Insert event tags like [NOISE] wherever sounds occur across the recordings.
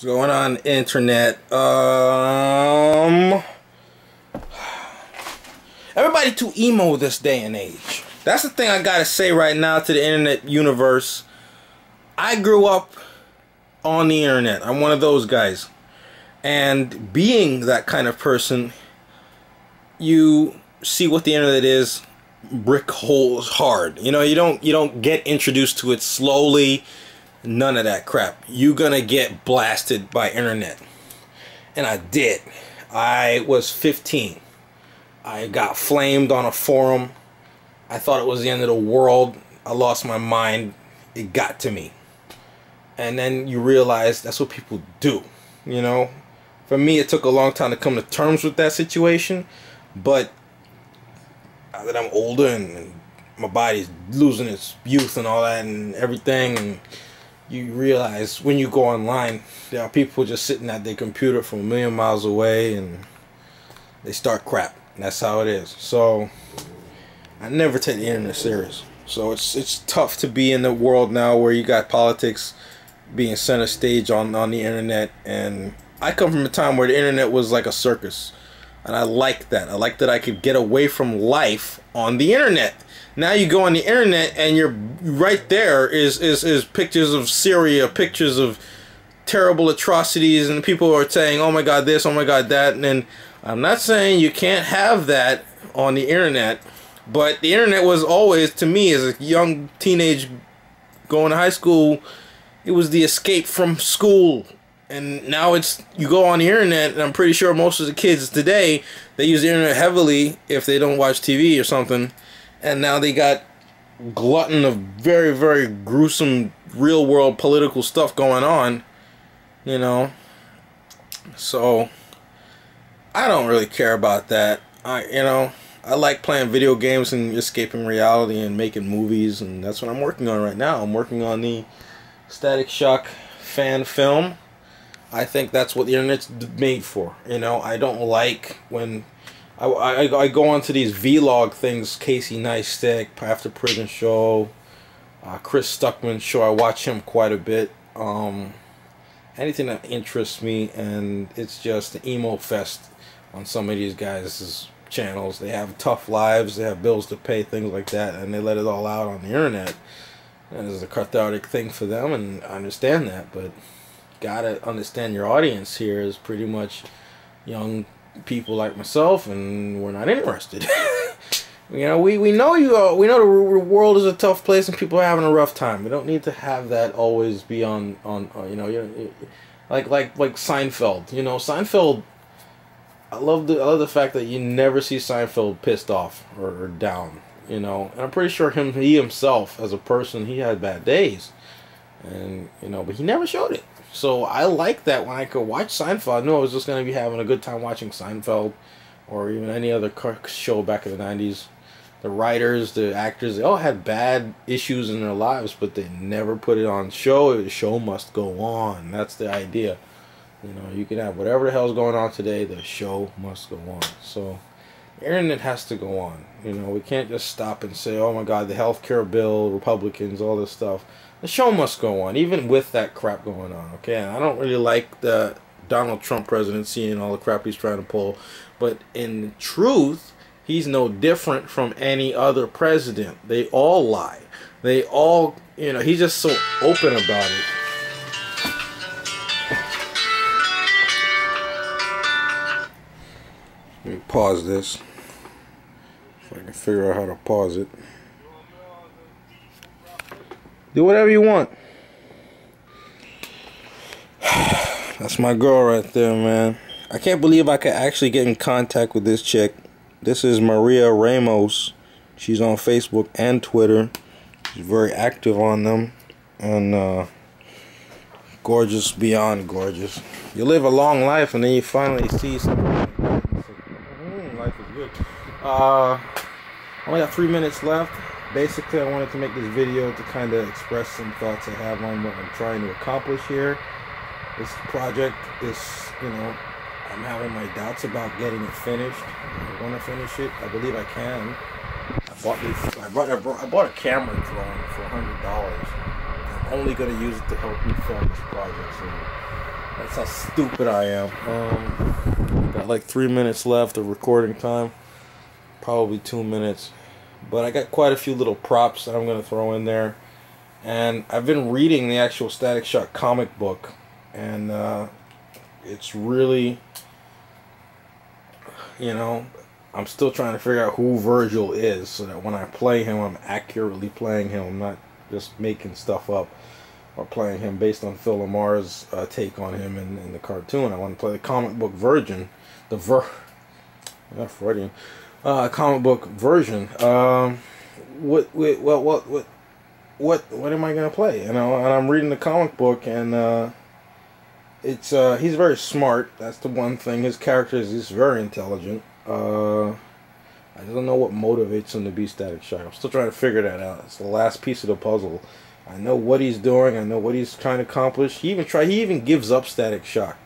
What's going on, internet? Um, everybody too emo this day and age. That's the thing I gotta say right now to the internet universe. I grew up on the internet. I'm one of those guys, and being that kind of person, you see what the internet is brick holes hard. You know, you don't you don't get introduced to it slowly None of that crap. You gonna get blasted by internet. And I did. I was 15. I got flamed on a forum. I thought it was the end of the world. I lost my mind. It got to me. And then you realize that's what people do. You know? For me, it took a long time to come to terms with that situation. But now that I'm older and, and my body's losing its youth and all that and everything and you realize when you go online, there are people just sitting at their computer from a million miles away and they start crap. that's how it is. So I never take the internet serious. So it's it's tough to be in the world now where you got politics being center stage on, on the internet and I come from a time where the internet was like a circus. And I like that. I like that I could get away from life on the internet. Now you go on the internet and you're right there is is is pictures of Syria, pictures of terrible atrocities, and people are saying, "Oh my God, this, oh my God, that." And then I'm not saying you can't have that on the internet, but the internet was always, to me, as a young teenage going to high school, it was the escape from school. And now it's you go on the internet, and I'm pretty sure most of the kids today they use the internet heavily if they don't watch TV or something. And now they got glutton of very very gruesome real world political stuff going on you know? So i don't really care about that. I you know i like playing video games and escaping reality and making movies and that's what i'm working on right now. I'm working on the static shock fan film i think that's what the internet's made for you know i don't like when I, I, I go onto these vlog things, Casey Neistat, After Prison Show, uh, Chris Stuckman show. I watch him quite a bit. Um, anything that interests me, and it's just the emo fest on some of these guys' channels. They have tough lives, they have bills to pay, things like that, and they let it all out on the internet. And it's a cathartic thing for them, and I understand that, but gotta understand your audience here is pretty much young people like myself, and we're not interested. [LAUGHS] you know, we, we know you. Uh, we know the world is a tough place, and people are having a rough time. We don't need to have that always be on on. Uh, you know, you like like like Seinfeld. You know, Seinfeld. I love the I love the fact that you never see Seinfeld pissed off or, or down. You know, and I'm pretty sure him he himself as a person he had bad days, and you know, but he never showed it. So I like that when I could watch Seinfeld. I knew I was just going to be having a good time watching Seinfeld or even any other show back in the 90s. The writers, the actors, they all had bad issues in their lives, but they never put it on show. The show must go on. That's the idea. You know, you can have whatever the hell's going on today, the show must go on. So, internet has to go on. You know, we can't just stop and say, oh my God, the health care bill, Republicans, all this stuff the show must go on, even with that crap going on. Okay, and I don't really like the Donald Trump presidency and all the crap he's trying to pull, but in truth, he's no different from any other president. They all lie. They all, you know, he's just so open about it. Let me pause this. If I can figure out how to pause it. Do whatever you want. [SIGHS] That's my girl right there, man. I can't believe I could actually get in contact with this chick. This is Maria Ramos. She's on Facebook and Twitter. She's very active on them. And uh, gorgeous beyond gorgeous. You live a long life and then you finally see something. Mm, life is good. Uh, I only got three minutes left basically I wanted to make this video to kind of express some thoughts I have on what I'm trying to accomplish here. This project is, you know, I'm having my doubts about getting it finished. I want to finish it. I believe I can. I bought this. I bought. I bought a camera drone for hundred dollars. I'm only gonna use it to help me film this project. So That's how stupid I am. Um, got like three minutes left of recording time. Probably two minutes. But I got quite a few little props that I'm going to throw in there. And I've been reading the actual Static Shock comic book. And uh, it's really, you know, I'm still trying to figure out who Virgil is so that when I play him, I'm accurately playing him. I'm not just making stuff up or playing him based on Phil LaMarr's uh, take on him in, in, the cartoon. I want to play the comic book version, the ver, not [LAUGHS] Freudian, uh, comic book version. Um, what, what, what, what, what, what, am I gonna play? You know, and I'm reading the comic book, and uh, it's uh, he's very smart. That's the one thing. His character is he's very intelligent. Uh, I don't know what motivates him to be Static Shock. I'm still trying to figure that out. It's the last piece of the puzzle. I know what he's doing. I know what he's trying to accomplish. He even try. He even gives up Static Shock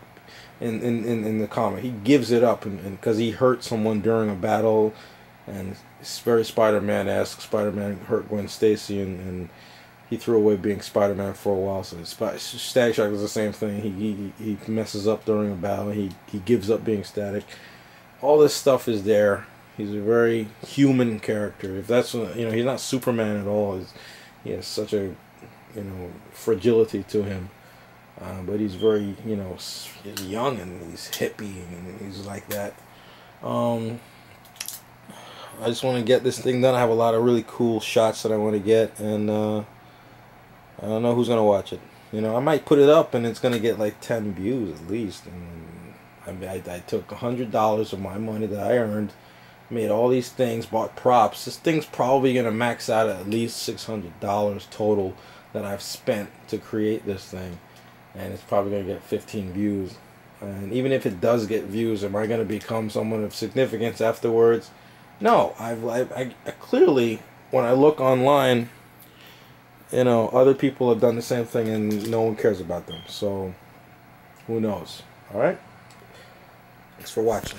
in in, in, in the comic. He gives it up because he hurt someone during a battle, and it's very Spider-Man esque. Spider-Man hurt Gwen Stacy, and, and he threw away being Spider-Man for a while. So Static Shock is the same thing. He, he he messes up during a battle. He he gives up being Static. All this stuff is there. He's a very human character. If that's you know he's not Superman at all. He's, he has such a you know fragility to him. Uh, but he's very you know he's young and he's hippie and he's like that. Um, I just want to get this thing done. I have a lot of really cool shots that I want to get, and uh, I don't know who's gonna watch it. You know, I might put it up and it's gonna get like ten views at least. And I mean, I, I took a hundred dollars of my money that I earned, made all these things, bought props. This thing's probably gonna max out at least six hundred dollars total that I've spent to create this thing, and it's probably gonna get fifteen views. And even if it does get views, am I gonna become someone of significance afterwards? No, I've, I, I, I clearly when I look online you know, other people have done the same thing and no one cares about them. So, who knows? All right? Thanks for watching.